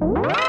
What?